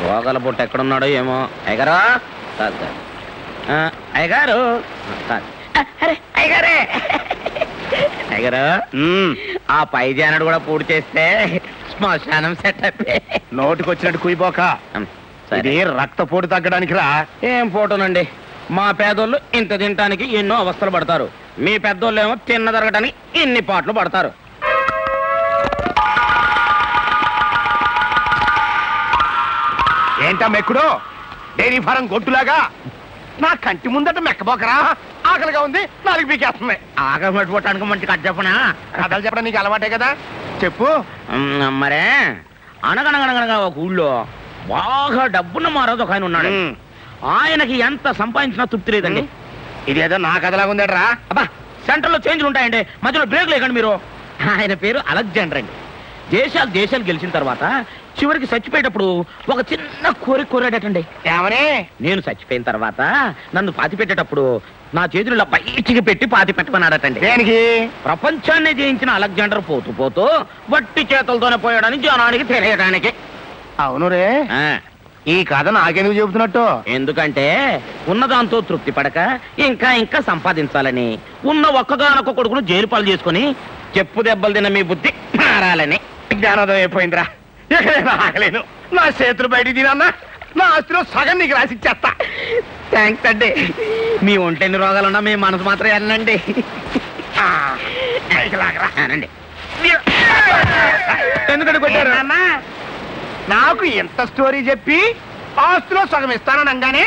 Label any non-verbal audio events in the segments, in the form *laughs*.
రోగల పుట్ట ఎక్కడున్నాడో ఏమో. అయ్యగారు? కాదు కాదు. ఆ, అయ్యగారు? కాదు. ఆ, అరే అయ్యగారే! అయ్యగారు ఉమ్, ఆ పై జానడు కూడా పూర్తి చేస్తే శ్మశానం సెట్ నోటికి వచ్చినట్టు కుయిపోక ఇది రక్తపోటు తగ్గడానికి రా ఏం ఫోటోనండి మా పేదోళ్ళు ఇంత తినటానికి ఎన్నో అవస్థలు పడతారు. మీ పెద్దోళ్ళు ఏమో తిన్న జరగటానికి ఇన్ని పాటలు పడతారు. ఏంటా మెక్కుడు? డైరీ ఫారం గొట్టులాగా నా కంటి ముందట మెక్కబోకరా? ఆకలిగా ఉంది నాలుగు పీకేస్తుంది. ఆకలి పట్టుకోవటానికి మంచి కట్ చెప్పనా? కథలు చెప్పడం నీకు అలవాటే కదా? చెప్పు. మరే అనగనగనగనగా ఒక ఊళ్ళో బాగా డబ్బున్న మారోజు ఒక ఆయన ఉన్నాడు. ఆయనకి ఎంత సంపాదించినా తృప్తి లేదండి. ఇదేదో నా కథలాగా ఉందట్రా? అబ్బా సెంటర్లో చేంజ్లు ఉంటాయండి. మధ్యలో బ్రేక్ లేకండి మీరు. ఆయన పేరు అలెగ్జాండర్ అండి. దేశాలు దేశాలు గెలిచిన తర్వాత చివరికి చచ్చిపోయేటప్పుడు ఒక చిన్న కోరిక కోరాడటండి. ఏమని? నేను చచ్చిపోయిన తర్వాత నన్ను పాతి పెట్టేటప్పుడు నా చేతులు బయటికి పెట్టి పాతి పెట్టమన్నాడటండి. దేనికి? ప్రపంచాన్ని జయించిన అలెగ్జాండర్ పోతూ పోతూ వట్టి చేతులతోనే పోయాడని జనానికి తెలియడానికి అవును రే. ఈ కథ నాకెందుకు చెబుతున్నట్టు? ఎందుకంటే ఉన్నదాంతో తృప్తి పడక ఇంకా ఇంకా సంపాదించాలని ఉన్న ఒక్కగానొక్క కొడుకును జైలు పాలు చేసుకుని చెప్పు దెబ్బలు తిన్న మీ బుద్ధి మారాలని. జ్ఞానోదయం అయిపోయిందిరా. ఇక నేను ఆగలేను. నా చేతులు బయటికి తినన్నా నా ఆస్తిలో సగం నీకు రాసి ఇచ్చేస్తా. థ్యాంక్స్ అండి. మీ ఒంటెన్ని రోగాలున్నా మీ మనసు మాత్రం వెళ్ళండి. అనండి. ఎందుకంటే కొట్టారు? నాకు ఎంత స్టోరీ చెప్పి ఆస్తిలో సగం ఇస్తానని అనగానే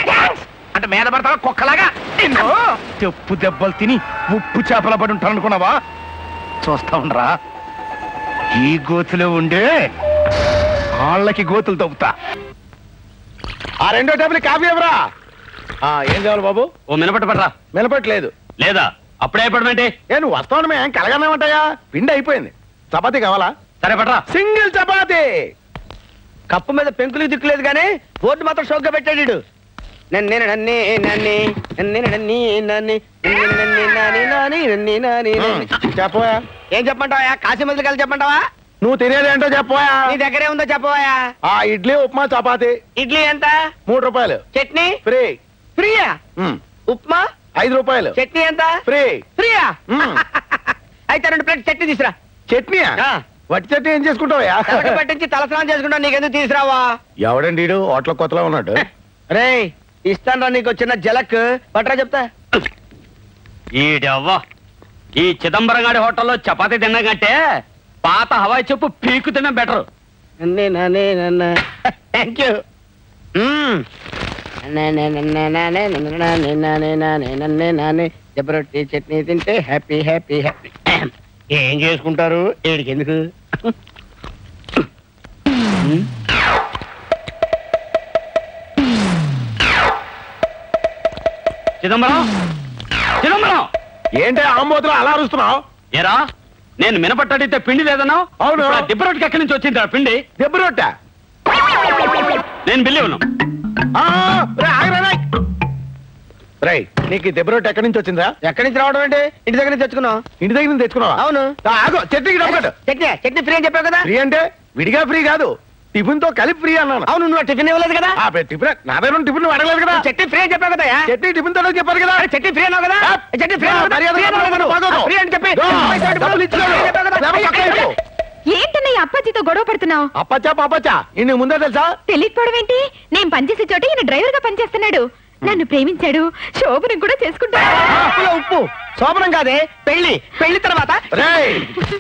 అంటే మీద పడతావా? కుక్కలాగా? చెప్పు దెబ్బలు తిని ఉప్పు చేపల పడి ఉంటాను అనుకున్నావా చూస్తా ఉండరా. ఈ గోతులో ఉండే వాళ్ళకి గోతులు తవ్వుతా ఆ రెండో టేబుల్ కాఫీ ఎవరా ఏం కావాలి బాబు ఓ మినపట్టు పడరా మినపట్టలేదు లేదా అప్పుడే అయిపోవడమేంటి ఏ నువ్వు వస్తావు మేము కలగానే పిండి అయిపోయింది చపాతి కావాలా సరే పడరా సింగిల్ చపాతి కప్పు మీద పెంకులు దిక్కులేదు కానీ బోర్డు మాత్రం షోక్గా పెట్టాడు చెప్పవా ఏం చెప్పంటావా కాశీ మధ్యలో కలిసి చెప్పంటావా నువ్వు తినేదేంటో చెప్పోయా నీ దగ్గరే ఉందో చెప్పవా ఆ ఇడ్లీ ఉప్మా చపాతీ. ఇడ్లీ ఎంత? మూడు రూపాయలు. చట్నీ? ఫ్రీ. ఫ్రీయా. ఉప్మా? ఐదు రూపాయలు. చట్నీ ఎంత? ఫ్రీ. ఫ్రీయా. *laughs* అయితే రెండు ప్లేట్ చట్నీ తీసురా. చట్నీయా? ఆ. వట్టి చట్నీ ఏం చేసుకుంటావయ్యా? తలకి *laughs* పట్టించి తలస్నానం చేసుకుంటా నీకెందుకు తీసురావా? ఎవడండి హోటల్ కొత్తలో ఉన్నాడు. *laughs* రే ఇస్తాను నీకు చిన్న జలక్. పట్రా చెప్తా. ఈడవ్వ. ఈ చిదంబరం గారి హోటల్లో చపాతీ తిన్నా కంటే పాత హవాయి చెప్పు పీకు తిన్నా బెటర్ నన్నే నన్నే నన్న థ్యాంక్ యూ రొట్టి చట్నీ తింటే హ్యాపీ హ్యాపీ హ్యాపీ ఏం చేసుకుంటారు ఏడికి ఎందుకు చిదంబరం చిదంబరం ఏంటి ఆంబోతులు అలా అరుస్తున్నావు ఏరా నేను మినపట్టడితే పిండి లేదన్నావు అవును. దిబ్బరొట్టుకి ఎక్కడి నుంచి వచ్చింది ఆ పిండి? దెబ్బ రొట్టె నేను బిల్లి ఉన్నాను రై నీకు ఈ దెబ్బ రొట్టె ఎక్కడి నుంచి వచ్చిందా ఎక్కడి నుంచి రావడం అంటే ఇంటి దగ్గర నుంచి తెచ్చుకున్నాం ఇంటి దగ్గర నుంచి తెచ్చుకున్నావా? అవును. ఆగు చట్నీకి. చట్నీ చట్నీ ఫ్రీ అని చెప్పావు కదా? ఫ్రీ అంటే విడిగా ఫ్రీ కాదు. టిఫిన్తో కలిపి ఫ్రీ అన్నాను అవును నువ్వు టిఫిన్ ఇవ్వలేదు కదా టిఫిన్ నా దగ్గర ఉన్న టిఫిన్ అడగలేదు కదా చట్నీ ఫ్రీ అని చెప్పావు కదా చట్నీ టిఫిన్తో చెప్పారు కదా చట్నీ ఫ్రీ అన్నావు కదా ఆ, చట్నీ ఫ్రీ ఫ్రీ అని చెప్పి. ఏంటన్నయ్య అప్పాజీతో గొడవ పడుతున్నావు అప్పచ్చా పాపచ్చా ఇన్ని ముందే తెలుసా తెలియకపోవడం ఏంటి నేను పనిచేసే చోట ఈయన డ్రైవర్గా పనిచేస్తున్నాడు నన్ను ప్రేమించాడు శోభనం కూడా చేసుకుంటాడు ఉప్పు శోభనం కాదే. పెళ్ళి పెళ్ళి తర్వాత. రేయ్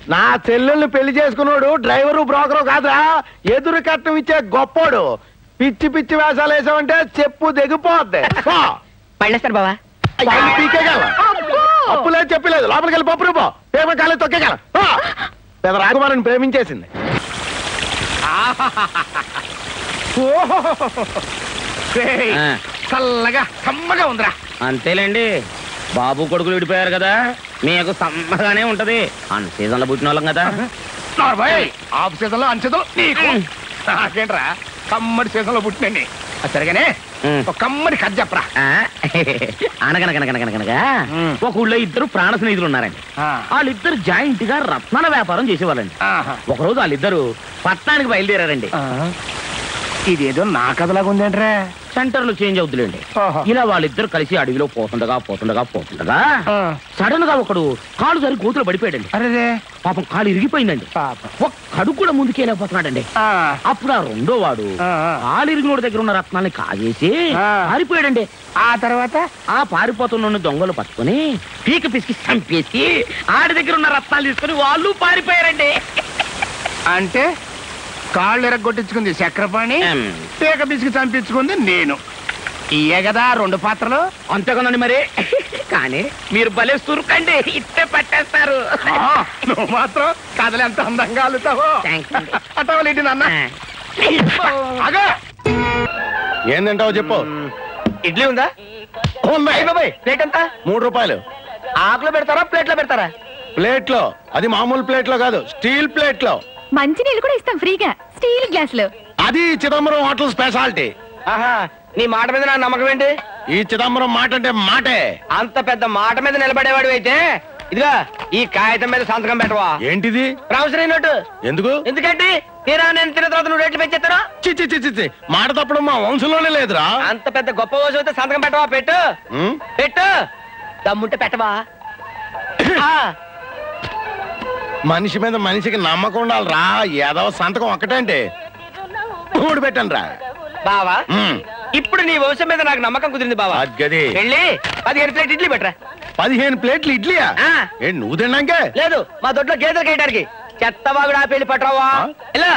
నా చెల్లెల్ని పెళ్ళి చేసుకున్నాడు డ్రైవరు బ్రోకరు కాదురా. ఎదురు కట్నం ఇచ్చే గొప్పోడు. పిచ్చి పిచ్చి వేషాలు వేసావంటే చెప్పు దిగిపోద్ది. పళ్ళేస్తారు బావా. పళ్ళు పీకేయగలం. అబ్బో! అప్పు లేదు చెప్పలేదు. లోపలికి వెళ్ళి పప్పు రూపో పేపర్ కాలేదు తొక్కేగలం. పెద్ద రాకుమారిని ప్రేమించేసింది. చల్లగా కమ్మగా ఉందిరా. అంతేలేండి. బాబు కొడుకులు విడిపోయారు కదా. మీకు సమ్మగానే ఉంటది. అన్ సీజన్లో పుట్టిన వాళ్ళం కదా. ఆఫ్ సీజన్లో నీకు. నాకేంట్రా కమ్మడి సీజన్లో పుట్టినండి సరిగానే కమ్మడి కథ చెప్పరా. ఆ, అనగనగనగనగనగా ఉమ్. ఒక ఊళ్ళో ఇద్దరు ప్రాణ స్నేహితులు ఉన్నారండి. వాళ్ళిద్దరు జాయింట్గా రత్నాల వ్యాపారం చేసేవాళ్ళండి. ఒకరోజు వాళ్ళిద్దరు పట్టణానికి బయలుదేరారండి. ఇదేదో నా కథలాగా ఉందేంట్రా? సెంటర్లో చేంజ్ అవుతులేండి. ఇలా వాళ్ళిద్దరు కలిసి అడవిలో పోతుండగా పోతుండగా పోతుండగా. సడన్గా ఒకడు కాలు సరి గోతులు పడిపోయాడండి. అరేదే పాపం కాలు ఇరిగిపోయిందండి. పాప. ఒక్కడు కూడా ముందుకెళ్ళిపోతున్నాడండి ఆ, అప్పుడు ఆ రెండో వాడు. కాలు ఇరిగినోడి దగ్గర ఉన్న రత్నాన్ని కాజేసి ఆ. పారిపోయాడండి. ఆ తర్వాత? ఆ పారిపోతున్న దొంగలు పట్టుకొని పీక పిసికి చంపేసి ఆడి దగ్గర ఉన్న రత్నాలు తీసుకొని వాళ్ళు పారిపోయారండి. అంటే? కాళ్ళు ఎరగొట్టించుకుంది చక్రపాణి. పీక బిసికి చంపించుకుంది నేను. ఇయే కదా రెండు పాత్రలు? అంతేకనండి మరి. కానీ మీరు భలే సురుకండి ఇట్టే పట్టేస్తారు. ఆ, నువ్వు మాత్రం కథలు ఎంత అందంగా అల్లుతావో. అటవలేంటి నాన్న. అగా ఏందంటావు చెప్పు. ఇడ్లీ ఉందా? ప్లేట్ ఎంత? మూడు రూపాయలు. ఆకులో పెడతారా ప్లేట్లో పెడతారా? ప్లేట్లో అది మామూలు ప్లేట్లో కాదు స్టీల్ ప్లేట్లో మంచి నీళ్ళు కూడా ఇస్తాం ఫ్రీగా. స్టీల్ గ్లాస్లో అది చిదంబరం హోటల్ స్పెషాలిటీ. ఆహా నీ మాట మీద నా నమ్మకం ఏంటి? ఈ చిదంబరం మాట అంటే మాటే. అంత పెద్ద మాట మీద నిలబడేవాడు అయితే ఇదిగా ఈ కాగితం మీద సంతకం పెట్టవా? ఏంటిది? ప్రామిసరీ నోటు ఎందుకు? ఎందుకంటే తీరా నేను తిన్న తర్వాత నువ్వు రేట్లు పెంచేస్తాను చి చి చి చి, చి. మాట తప్పడం మా వంశంలోనే లేదురా. అంత పెద్ద గొప్ప రోజు అయితే సంతకం పెట్టవా? పెట్టు? పెట్టు. దమ్ముంటే పెట్టవా? *coughs* ఆ, మనిషి మీద మనిషికి నమ్మకం ఉండాలిరా. ఏదో సంతకం ఒక్కటంటే మూడు పెట్టండి రా. బావా ఇప్పుడు నీ వంశం మీద నాకు నమ్మకం కుదిరింది బావా. అద్గది వెళ్ళి పదిహేను ప్లేట్ ఇడ్లీ పెట్టరా. పదిహేను ప్లేట్లు ఇడ్లీయా? నువ్వు తిన్నాకే? లేదు మా దొడ్లో గేదెలు కేయడానికి చెత్త బాగుడు ఆ? పెళ్ళి పట్టరావా? ఇలా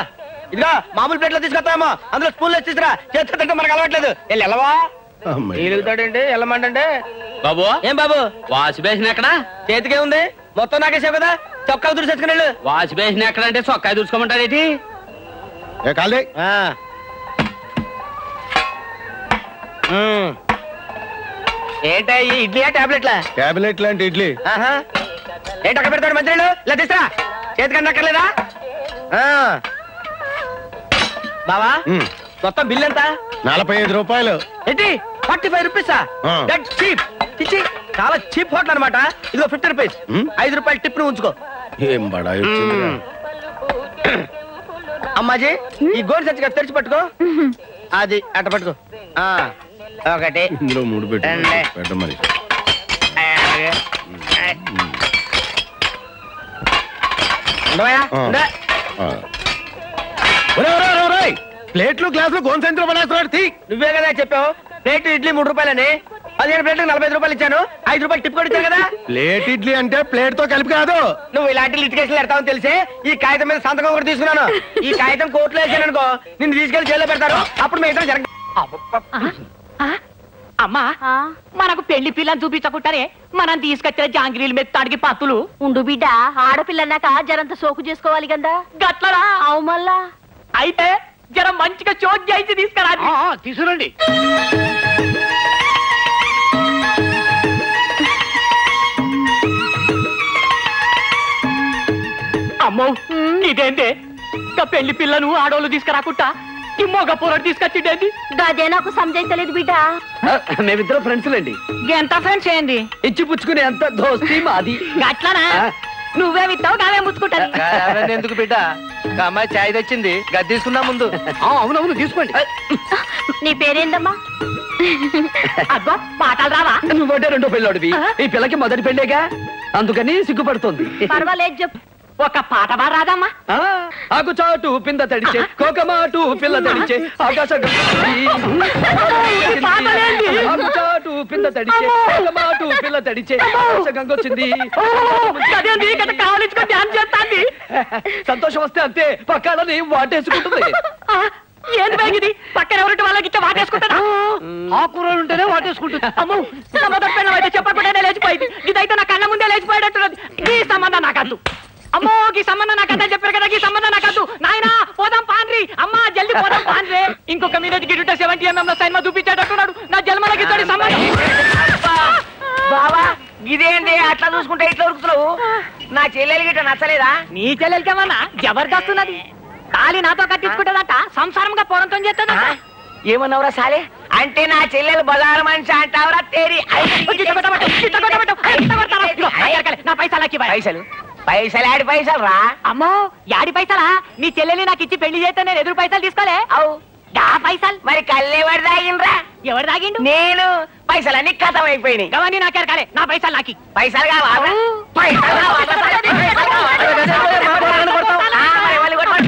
ఇదిగా మామూలు ప్లేట్లో తీసుకొస్తామో అందులో స్పూన్లో తీసుకురా. చేత్తో తింటే మనకు అలవాట్లేదు. వెళ్ళి అమ్మయ్య. ఎలుగుతాడండి వెళ్ళమంటే బాబు ఏం బాబు? వాష్ బేసిన్ ఎక్కడ? చేతికే ఉంది. మొత్తం నాకేసావు కదా? చొక్కా వెళ్ళు. వాష్ బేసిన్ ఎక్కడ అంటే చొక్కాయ చూసుకోమంటారేటి ఏ కాలే. ఏంటా ఈ ఇడ్లీయా టాబ్లెట్లా? క్యాబినెట్ లాంటి ఇడ్లీ. ఆహా. ఏంటి అక్కడ పెడతాడు మంత్రులు? తీసురా. చేతికన్నా ఆ. బావా. మొత్తం బిల్ ఎంత? నలభై ఐదు రూపాయలు. ఏంటి? Forty five రూపీసా? చీప్ చిచి చాలా చీప్ హోటల్ అనమాట ఇదిగో ఫిఫ్టీ రూపీస్? ఐదు రూపాయలు టిప్ను ఉంచుకో. ఏం వచ్చిందిరా. అమ్మాజీ ఈ గోల్డ్ సచ్చిగా తెరిచి పట్టుకో. అది అట్ట పట్టుకో. ఆ ఒకటి ఇందులో మూడు పెట్టు మరి! ప్లేట్లు గ్లాసులు గోన్సెంట్లో పడేస్తున్నాడు తీ. నువ్వే కదా చెప్పావు. ప్లేట్ ఇడ్లీ మూడు రూపాయలని. పదిహేను ప్లేట్లకు నలభై ఐదు రూపాయలు ఇచ్చాను. ఐదు రూపాయలు టిప్ కూడా ఇచ్చాను కదా? ప్లేట్ ఇడ్లీ అంటే ప్లేట్తో కలిపి కాదు. నువ్వు ఇలాంటి లిటికేషన్ పెడతావని తెలిసే ఈ కాగితం మీద సంతకం కూడా తీసుకున్నాను. ఈ కాగితం కోర్టులో వేసాను అనుకో నిన్ను తీసుకెళ్ళి జైల్లో పెడతారు. అప్పుడు మిగతా జరగ అమ్మా మనకు పెళ్ళి పిల్లని చూపించకుండానే మనం తీసుకొచ్చిన జాంగిరీలు మెత్తాడికి పత్తులు ఉండు బిడ్డ ఆడపిల్లన్నాక జరంత సోకు చేసుకోవాలి కదా? గట్లరా? అవు మళ్ళా. అయితే జర మంచిగా చోట్ చేయించి తీసుకురా. తీసుకురండి. అమ్మో ఇదేంటే ఇంకా పెళ్ళి పిల్లను ఆడోళ్ళు తీసుకురాకుండా ఈ మొగ పొరడు తీసుకొచ్చిండేది? గదే నాకు సంజయితలేదు బిడ్డ. మేమిద్దరం ఫ్రెండ్స్ లేండి ఎంత ఫ్రెండ్స్ ఏంది? ఇచ్చి పుచ్చుకునే అంత దోస్తి మాది. గట్లనా? నువ్వే విత్తావు నావే ముచ్చుకుంటది. ఎందుకు బిడ్డ? అమ్మాయి చాయ్ తెచ్చింది గది తీసుకున్నా ముందు. అవునవును తీసుకోండి. నీ పేరేందమ్మా? అగ్గో పాటలు రావా? నువ్వంటే రెండో పెళ్ళోడివి. ఈ పిల్లకి మొదటి పెళ్ళేగా? అందుకని సిగ్గుపడుతోంది. పర్వాలేదు చెప్పు. ఒక పాట బా రాదమ్మా. ఆ, ఆకు చాటు పింద తడిచే కోకమాటు పిల్ల తడిచే ఆకాశ ఈ పాటలేంటి? ఆకు చాటు పింద తడిచే కోకమాటు పిల్ల తడిచే ఆకాశ గంగొచ్చింది అదేంది ఇక్కడ కావలించుకొని ధ్యానం చేస్తాంది. సంతోషం వస్తే అంతే పక్కాలని వాటేసుకుంటుంది. బ్యాగ్ ఇది? పక్కన ఎవరింటి వాళ్ళకి ఇచ్చే వాటేసుకుంటారా? ఆ. కూరలు ఉంటేనే వాటేసుకుంటుంది. అమ్మో పెళ్ళం అయితే చెప్పకుండానే లేచిపోయింది. ఇదైతే నా కళ్ళ ముందే లేచిపోయేటట్టున్నది ఈ సంబంధం నాకద్దు. అమ్మో ఈ సంబంధం నాకద్దని చెప్పారు కదా ఈ సంబంధం నాకద్దు నాయనా పోదాం పాన్రి అమ్మా జల్ది పోదాం పాన్రే ఇంకొక మినిట్ గిట్ట సెవెంటీ ఎంఎం లో సైన్మా చూపించేటట్టున్నాడు నా జన్మలకి ఇతడి సంబంధం బావా ఇదేంటి అట్లా చూసుకుంటే ఇట్లా ఉరుకుతున్నావు నా చెల్లెలు గిట్ట నచ్చలేదా నీ చెల్లెలకేమన్నా జబర్దస్త్ ఉన్నది తాళి నాతో కట్టించుకుంటుందట సంసారంగా పోరంతో చేస్తుందట ఏమన్నావురా సాలే అంటే నా చెల్లెలు బజారు మనిషి అంటావురా తేరి నా పైసలు పైసలు పైసలు ఆడి పైసలు రా అమ్మో యాడి పైసలా నీ చెల్లెల్ని నాకు ఇచ్చి పెళ్ళి చేస్తే నేను ఎదురు పైసలు తీసుకోలే అవు పైసలు మరి కళ్ళెవరు తాగిండ్రా ఎవరు తాగిండు నేను పైసలన్నీ కథం అయిపోయినాయి గవన్నీ నాకే కాలే నా పైసలు నాకి పైసలు కావాలా పైసలు? ఆ, మరి వాళ్ళు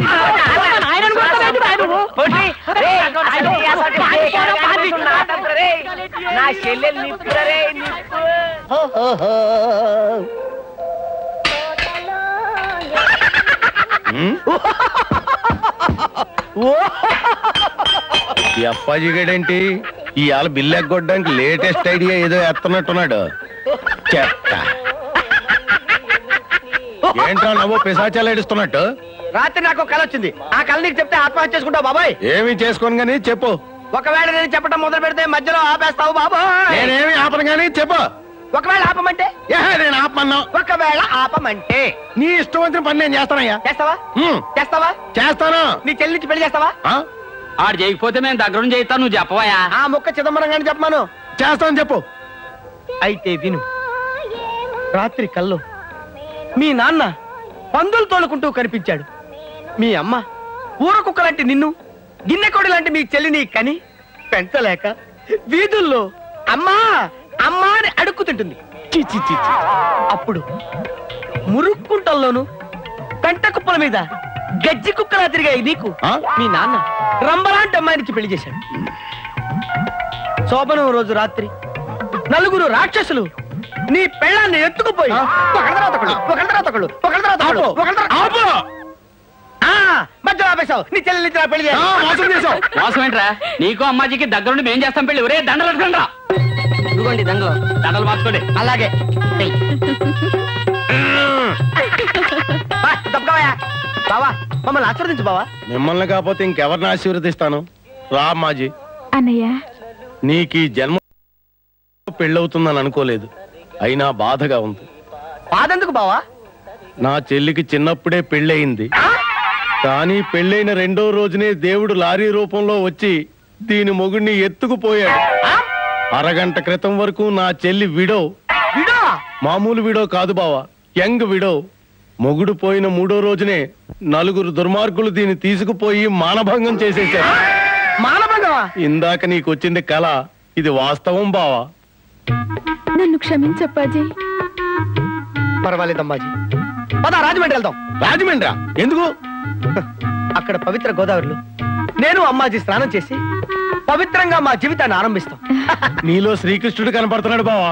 ఈ అప్పాజీ గడేంటి? ఇవాళ బిల్లు ఎగ్గొట్టడానికి లేటెస్ట్ ఐడియా ఏదో ఎత్తనట్టున్నాడు. చెత్త. ఏంటో నవ్వు పిశాచాలు ఏడుస్తున్నట్టు? రాత్రి నాకు ఒక కల వచ్చింది. ఆ కళ నీకు చెప్తే ఆత్మహత్య చేసుకుంటావు బాబాయ్. ఏమి చేసుకోను గానీ చెప్పు. ఒకవేళ నేను చెప్పడం మొదలు పెడితే మధ్యలో ఆపేస్తావు బాబాయ్. నేనేమి ఆపను గానీ చెప్పు. ఒకవేళ ఆపమంటే? నేను ఆపమన్నా ఒకవేళ ఆపమంటే. నీ ఇష్టం వచ్చిన పని నేను చేస్తానయ్యా. చేస్తావా? చేస్తావా? చేస్తాను. నీ చెల్లించి పెళ్ళి చేస్తావా? ఆ? ఆడు చేయకపోతే మేము దగ్గరుండి చేయిస్తాను నువ్వు చెప్పవయా ఆ ముక్క చిదంబరం గాని చెప్పమాను. చేస్తాను చెప్పు. అయితే విను. రాత్రి కల్లో మీ నాన్న పందులు తోలుకుంటూ కనిపించాడు. మీ అమ్మ ఊర కుక్క లాంటి నిన్ను గిన్నెకోడి లాంటి మీ చెల్లిని కని పెంచలేక వీధుల్లో అమ్మా! అమ్మా అని అడుక్కుతుంటుంది చి, చి, చి, చి. అప్పుడు మురుక్కుంటల్లోను పెంట కుప్పల మీద గజ్జి కుక్కలా తిరిగాయి నీకు? మీ నాన్న. రంబలాంటి అమ్మాయినికి పెళ్ళి చేశాడు. శోభనం రోజు రాత్రి నలుగురు రాక్షసులు నీ పెళ్ళాన్ని ఎత్తుకుపోయి నీ చెల్లెలు పెళ్ళి చేసావు నీకు అమ్మాజీకి దగ్గరుండి మేం చేస్తాం పెళ్ళి. ఒరే దండలు ఇదిగోండి దండలు దండలు మార్చుకోండి. అలాగే. బావా మమ్మల్ని ఆశీర్వదించు బావా. మిమ్మల్ని కాకపోతే ఇంకెవరిని ఆశీర్వదిస్తాను? రా అమ్మాజీ. అన్నయ్య. నీకు ఈ జన్మ పెళ్ళవుతుందని అనుకోలేదు. అయినా బాధగా ఉంది. బాధెందుకు బావా? నా చెల్లికి చిన్నప్పుడే పెళ్ళయింది. కానీ పెళ్ళైన రెండో రోజునే దేవుడు లారీ రూపంలో వచ్చి దీని మొగుడిని ఎత్తుకుపోయాడు. అరగంట క్రితం వరకు నా చెల్లి విడో. విడో? మామూలు విడో కాదు బావా. Young widow. మొగుడు పోయిన మూడో రోజునే నలుగురు దుర్మార్గులు దీన్ని తీసుకుపోయి మానభంగం చేసేశారు. మానభంగమా? ఇందాక నీకు వచ్చింది కళ. ఇది వాస్తవం బావా. నన్ను క్షమించప్పాజీ పర్వాలేదమ్మాజీ పద రాజమండ్రి వెళ్దాం. రాజమండ్రా? ఎందుకు? అక్కడ పవిత్ర గోదావరిలో నేను అమ్మాజీ స్నానం చేసి పవిత్రంగా మా జీవితాన్ని ఆరంభిస్తాం. *laughs* నీలో శ్రీకృష్ణుడు కనపడుతున్నాడు బావా.